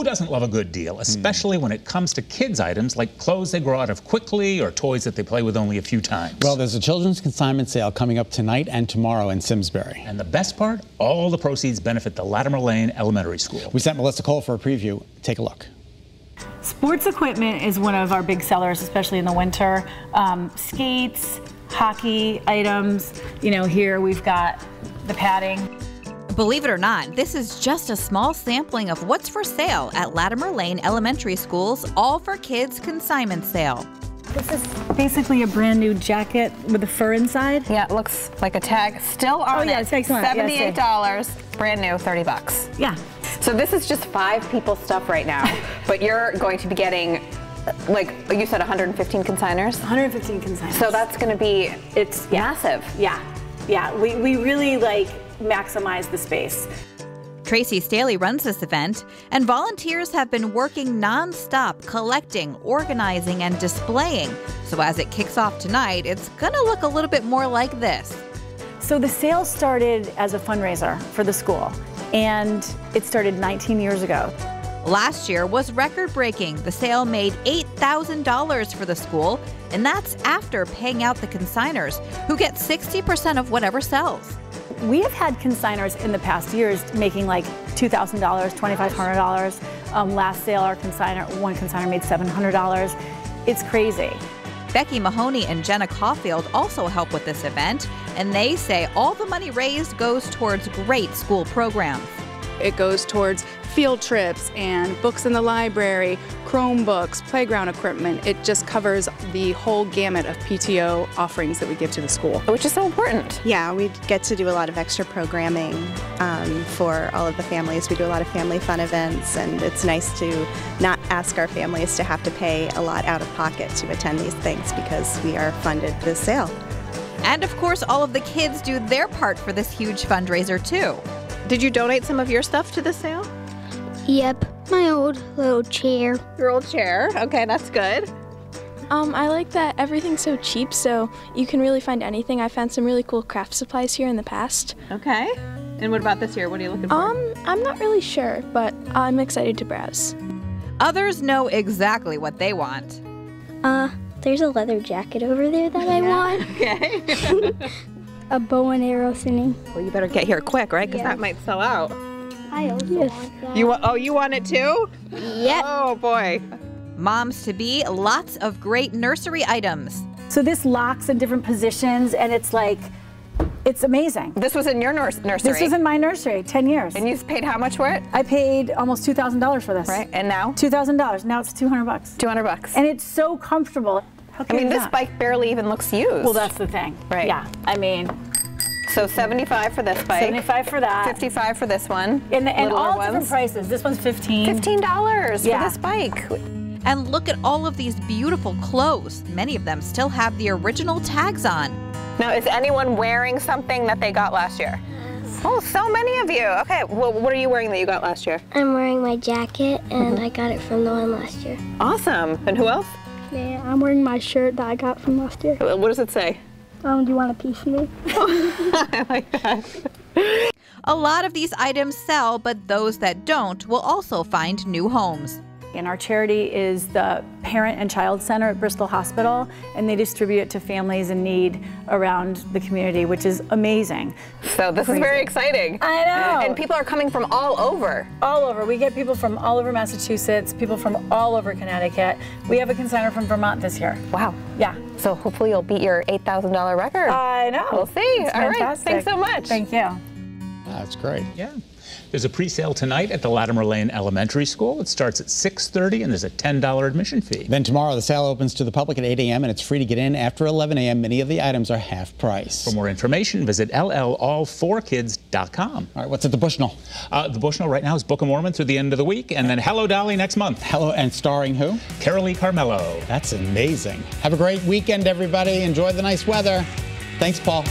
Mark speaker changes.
Speaker 1: Who doesn't love a good deal, especially when it comes to kids' items like clothes they grow out of quickly or toys that they play with only a few times?
Speaker 2: Well, there's a children's consignment sale coming up tonight and tomorrow in Simsbury.
Speaker 1: And the best part, all the proceeds benefit the Latimer Lane Elementary School.
Speaker 2: We sent Melissa Cole for a preview. Take a look.
Speaker 3: Sports equipment is one of our big sellers, especially in the winter. Um, skates, hockey items. You know, here we've got the padding.
Speaker 4: Believe it or not, this is just a small sampling of what's for sale at Latimer Lane Elementary School's All for Kids consignment sale.
Speaker 3: This is basically a brand new jacket with a fur inside.
Speaker 5: Yeah, it looks like a tag. Still oh, on
Speaker 3: Oh, yeah,
Speaker 5: it.
Speaker 3: tag's on it. Yeah, see.
Speaker 5: Seventy-eight dollars, brand new, thirty bucks.
Speaker 3: Yeah.
Speaker 5: So this is just five people's stuff right now, but you're going to be getting, like you said, 115 consigners.
Speaker 3: 115 consigners
Speaker 5: So that's going to be
Speaker 3: it's
Speaker 5: massive.
Speaker 3: Yeah, yeah. We, we really like maximize the space.
Speaker 4: Tracy Staley runs this event, and volunteers have been working nonstop collecting, organizing, and displaying. So as it kicks off tonight, it's going to look a little bit more like this.
Speaker 3: So the sale started as a fundraiser for the school, and it started 19 years ago.
Speaker 4: Last year was record breaking. The sale made $8,000 for the school, and that's after paying out the consigners, who get 60% of whatever sells.
Speaker 3: We have had consigners in the past years making like $2,000, $2,500. Um, last sale, our consigner, one consigner made $700. It's crazy.
Speaker 4: Becky Mahoney and Jenna Caulfield also help with this event, and they say all the money raised goes towards great school programs.
Speaker 6: It goes towards field trips and books in the library, Chromebooks, playground equipment. It just covers the whole gamut of PTO offerings that we give to the school.
Speaker 5: Which is so important.
Speaker 7: Yeah, we get to do a lot of extra programming um, for all of the families. We do a lot of family fun events, and it's nice to not ask our families to have to pay a lot out of pocket to attend these things because we are funded this sale.
Speaker 4: And of course, all of the kids do their part for this huge fundraiser, too.
Speaker 5: Did you donate some of your stuff to the sale?
Speaker 8: Yep, my old little chair.
Speaker 5: Your old chair. Okay, that's good.
Speaker 9: Um, I like that everything's so cheap, so you can really find anything. I found some really cool craft supplies here in the past.
Speaker 5: Okay. And what about this year? What are you looking for?
Speaker 9: Um, I'm not really sure, but I'm excited to browse.
Speaker 4: Others know exactly what they want.
Speaker 8: Uh, there's a leather jacket over there that I want.
Speaker 5: Okay.
Speaker 8: A bow and arrow thingy.
Speaker 5: well, you better get here quick, right? Because
Speaker 8: Yeah.
Speaker 5: that might sell out.
Speaker 8: I also want that.
Speaker 5: You want? Oh, you want it too?
Speaker 8: Yep.
Speaker 5: Oh boy.
Speaker 4: Moms to be, lots of great nursery items.
Speaker 3: So this locks in different positions, and it's like, it's amazing.
Speaker 5: This was in your nurs- nursery.
Speaker 3: This was in my nursery, 10 years.
Speaker 5: And you paid how much for it?
Speaker 3: I paid almost $2,000 for this.
Speaker 5: Right. And now?
Speaker 3: $2,000. Now it's 200 bucks.
Speaker 5: 200 bucks.
Speaker 3: And it's so comfortable. How
Speaker 5: I mean,
Speaker 3: you
Speaker 5: this
Speaker 3: not?
Speaker 5: bike barely even looks used.
Speaker 3: Well, that's the thing.
Speaker 5: Right.
Speaker 3: Yeah. I mean,
Speaker 5: so 75 for this bike.
Speaker 3: 75 for that.
Speaker 5: 55 for this one.
Speaker 3: And, and all
Speaker 5: ones.
Speaker 3: different prices. This one's 15.
Speaker 5: $15
Speaker 3: Yeah.
Speaker 5: for this bike.
Speaker 4: And look at all of these beautiful clothes. Many of them still have the original tags on.
Speaker 5: Now, is anyone wearing something that they got last year? Mm. Oh, so many of you. Okay, well, what are you wearing that you got last year?
Speaker 8: I'm wearing my jacket, and mm-hmm. I got it from the one last year.
Speaker 5: Awesome. And who else?
Speaker 8: Yeah, I'm wearing my shirt that I got from last year.
Speaker 5: What does it say?
Speaker 8: Um, do you want a piece of me?
Speaker 5: I like that.
Speaker 4: A lot of these items sell, but those that don't will also find new homes.
Speaker 3: And our charity is the Parent and Child Center at Bristol Hospital, and they distribute it to families in need around the community, which is amazing.
Speaker 5: So this is very exciting.
Speaker 3: I know.
Speaker 5: And people are coming from all over.
Speaker 3: all over. We get people from all over Massachusetts, people from all over Connecticut. We have a consigner from Vermont this year.
Speaker 5: Wow.
Speaker 3: Yeah.
Speaker 5: So hopefully you'll beat your $8,000 record.
Speaker 3: I know.
Speaker 5: We'll see.
Speaker 3: It's
Speaker 5: All right.
Speaker 3: fantastic.
Speaker 5: Thanks so much.
Speaker 3: Thank you.
Speaker 2: That's great.
Speaker 1: Yeah. There's a pre-sale tonight at the Latimer Lane Elementary School. It starts at 6.30 and there's a $10 admission fee.
Speaker 2: Then tomorrow, the sale opens to the public at 8 a.m. and it's free to get in after 11 a.m. Many of the items are half price.
Speaker 1: For more information, visit llall4kids.com.
Speaker 2: All right, what's at the Bushnell?
Speaker 1: Uh, the Bushnell right now is Book of Mormon through the end of the week, and then Hello Dolly next month.
Speaker 2: Hello, and starring who?
Speaker 1: Carolee Carmello.
Speaker 2: That's amazing. Have a great weekend, everybody. Enjoy the nice weather. Thanks, Paul.